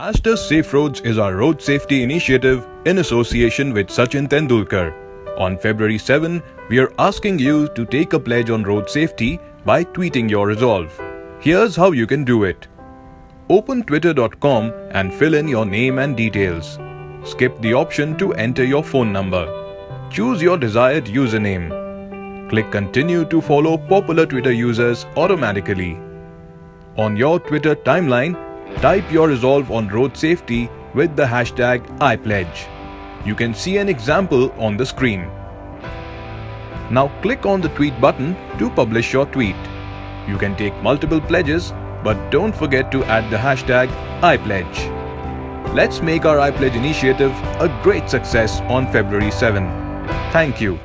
Aster Safe Roads is our road safety initiative in association with Sachin Tendulkar. On February 7, we are asking you to take a pledge on road safety by tweeting your resolve. Here's how you can do it. Open twitter.com and fill in your name and details. Skip the option to enter your phone number. Choose your desired username. Click continue to follow popular Twitter users automatically. On your Twitter timeline, type your resolve on road safety with the hashtag iPledge. You can see an example on the screen. Now click on the tweet button to publish your tweet. You can take multiple pledges, but don't forget to add the hashtag iPledge. Let's make our iPledge initiative a great success on February 7. Thank you.